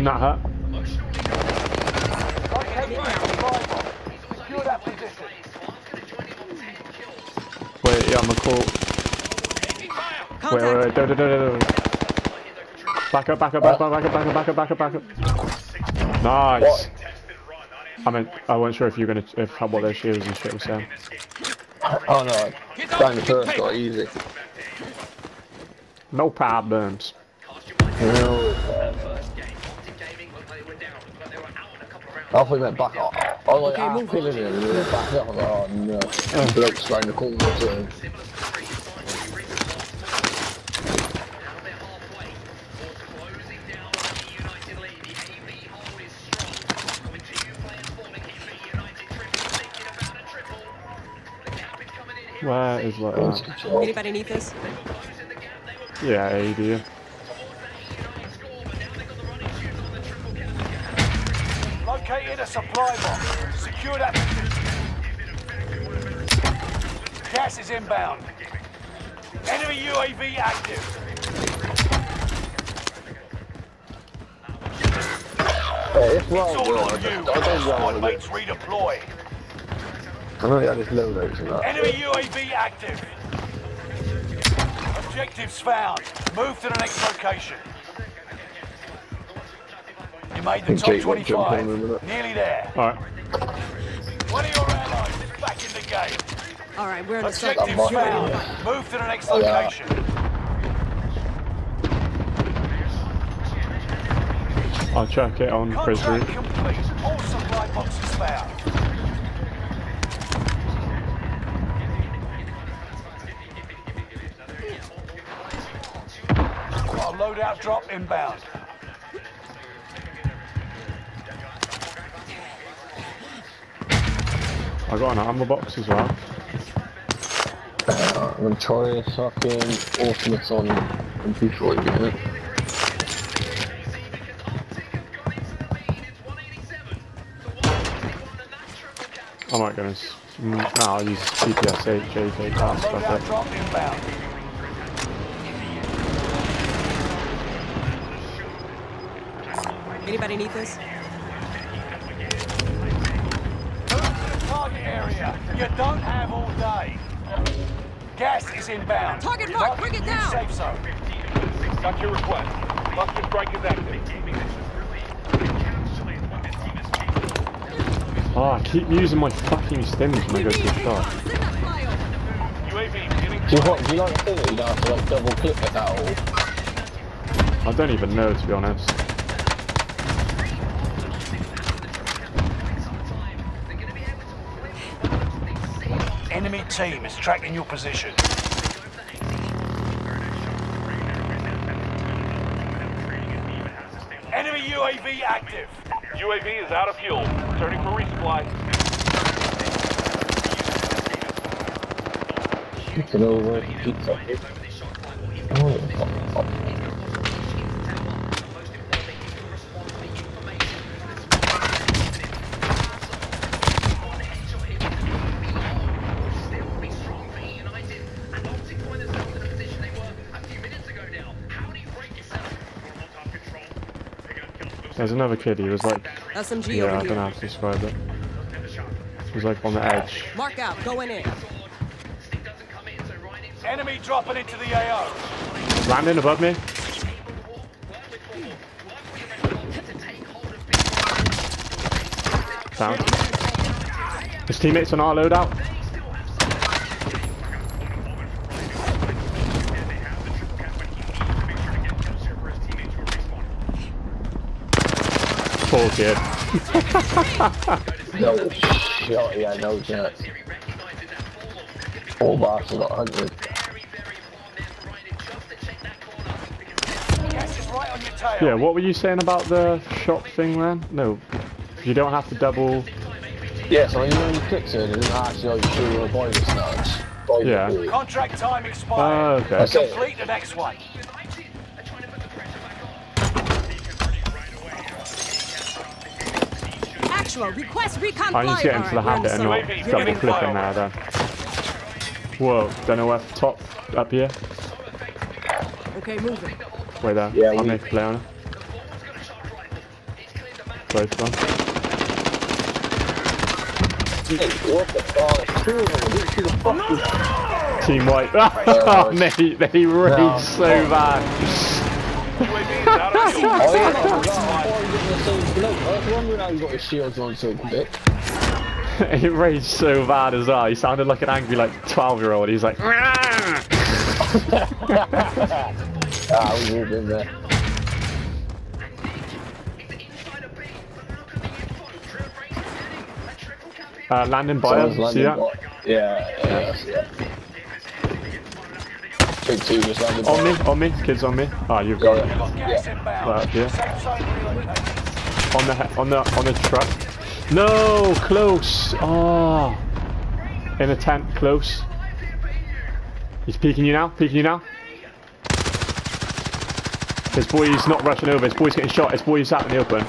in that hut. Wait, yeah, I'm gonna call. Wait, wait, wait, do, do, do, do, do. Back up, back up, back up, back up, back up, back up, back up, back up. Nice. What? I mean, I wasn't sure if you were gonna, if how what their shields and shit was saying. Oh no, down the first got easy. No problems. No. I thought he went back up. I was like, Okay, ah, move killing him, and he back up. I was like, oh no. Bloke's round the corner to him. Where is like that? Anybody need this? Yeah, AD. Located a supply box. Secure that position. Gas is inbound. Enemy UAV active. Yeah, it's It's all bro. On you. I don't Squad mates redeploy. I know he had his loadout and that. Enemy UAV active. Objectives found. Move to the next location. You made the top Jake won't jump on 25. Nearly there. Alright. One of your allies is back in the game. All right, we're in the second. Objectives I'm found. not- Move to the next Oh, yeah. location. I'll check it on Chris Contract complete. All supply boxes found. Got a loadout drop inbound. I got an armor box as well. Uh, I'm gonna try a fucking ultimate on MP4 again. Oh my goodness. No, I'll use CPS 8, JK, class, Loadout stuff. Anybody need this? The target area. You don't have all day. Gas is inbound. Target marked, Marking bring it down. Safe zone. Got your request. Cluster strike is active. Oh, I keep using my fucking stims when I go to the shot. Do you, want, do you like think that you don't have to like double click at that all? I don't even know, to be honest. Enemy team is tracking your position. Enemy UAV active. UAV is out of fuel. Turning for resupply. Fucking over pizza. Oh, There's another kid, he was like, SMG yeah, I over don't know how to describe it. He was like on the edge. Mark out, going in. Enemy dropping into the AO. Landing above me. Down. His teammates on our loadout. Poor kid. No shot, yeah, no chance. All bars got 100. Gas is right on your tail. Yeah, what were you saying about the shop thing then? No, you don't have to double. Yeah, so you know when you click to it, it doesn't actually show you your boiler starts. Boiler Yeah. Contract time Oh, expired. okay. Okay. Complete the next one. Actual, request recon I need to get into the habit and not UAV, double getting there then. Whoa, don't know where top up here. Okay, moving. Wait there. Yeah, I'll make a play on it. Both gone. Hey, what the fuck? Two of them. I the fucking... Team white. Oh, mate, they raged No. so bad. UAV is out of fuel. Oh yeah, I was in the same bloke. I was wondering how you got his shields on so quick. It raged so bad as well. He sounded like an angry, like, 12 year old. He's like, Ah, we've all been there. uh, landing Someone's us. See that? Yeah, yeah, I. Big two just landed On me, on me, kids on me. Ah, you've got Yeah, it. yeah. Yeah. Right, yeah. Zone relocated. On the on the on the truck. No, close. Oh, in a tent, close. He's peeking you now. Peeking you now. His boy's not rushing over. His boy's getting shot. His boy's out in the open.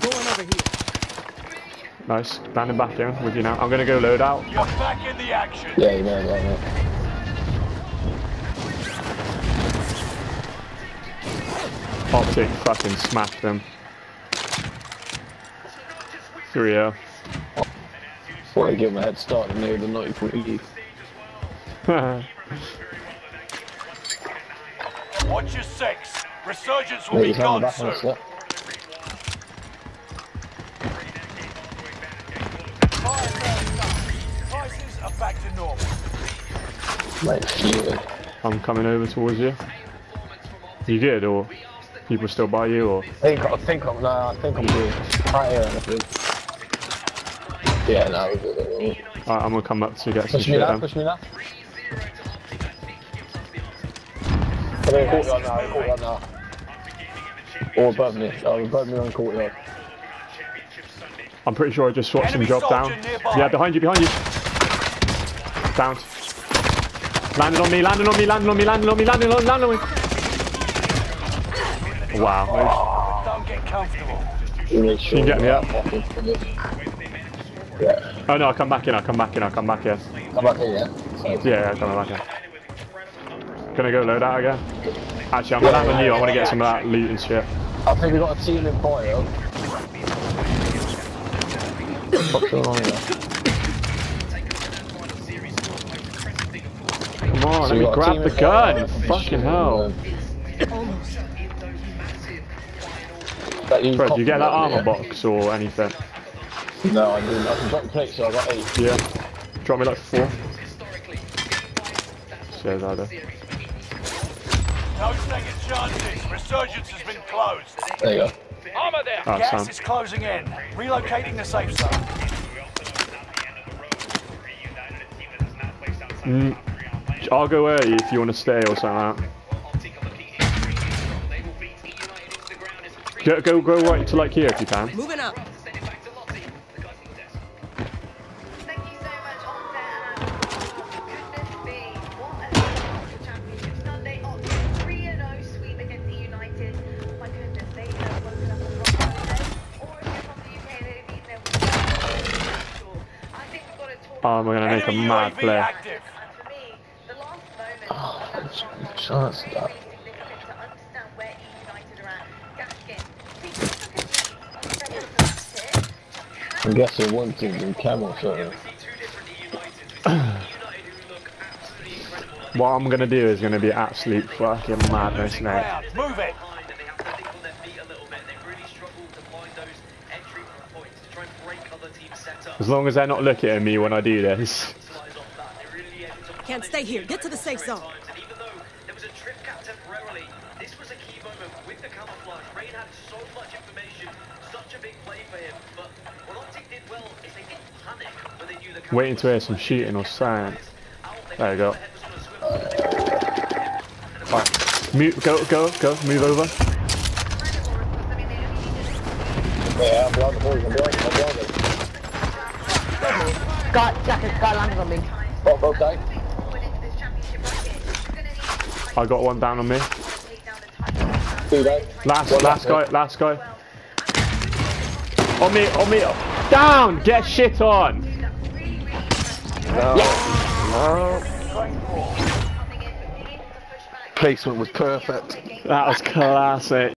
Going over here. Nice. Landing back in with you now. I'm gonna go load out. You're back in the action. Yeah, you know, yeah, yeah. Optic fucking smashed them. 3 0. Thought I'd give him a head start and they would have not even leave. Watch your six. Resurgence will Mate, be gone hanging back on soon. us, yeah. Fire sales done. Prices are back to normal. Mate. I'm coming over towards you. You did, or people still by you, or I think, I think I'm, no, I think I'm good. Right here, I think. Yeah, no, we're good. we're good. Alright, I'm gonna come up to get some Push me shit. now, Then. push me now. I'm in courtyard now, in courtyard now. Or above me, oh, above me on courtyard. I'm pretty sure I just swapped some Enemy drop down. soldier nearby. Yeah, behind you, behind you. Down. Landing on me, landing on me, landing on me, landing on me, landing on, landing on me. Wow. Don't get comfortable. You you get me up? Yeah, Oh no, I'll come back in, I'll come back in, I'll come back in. come back here, yeah? Yeah, yeah, coming back in. Gonna go load out again. Actually, I'm gonna land on you, I wanna get some of that loot and shit. I think we got a team in fire. What's going on here? Come on, So let me grab the gun. Fucking hell. That you Fred, you get that armor box or anything? No, I didn't. I can drop plates, so I got eight. Yeah. Drop me like four. Says I do. No second chances. Resurgence has been closed. There you go. Armor there. Oh, Gas Sam. is closing in. Relocating the safe zone. Mm, I'll go early if you want to stay or something like that. Go, go, go right to like here if you can. Moving up. Oh, oh, Thank you so much, Onset. Goodness me, what a wonderful championship Sunday. Oh, 3 0 sweep against the United. My goodness, they I'm guessing one thing's in camel photo. What I'm gonna do is gonna be absolute fucking madness, Losing mate. ground. Move it. As long as they're not looking at me when I do this. Can't stay here. Get to the safe zone. even though there was a trip cap temporarily, this was a key moment with the camouflage. Rain had so much information, such a big play for him. But Waiting to hear some shooting or something. There you go. Right. Move, go, go, go, move over. Yeah, I'm behind the boys, I'm behind I'm behind them. Got Jack, got landed on me. Both, both down. I got one down on me. Two down. Last, One last guy, last guy. On me, on me. Down! Get shit on! No. No. Placement was perfect. That was classic.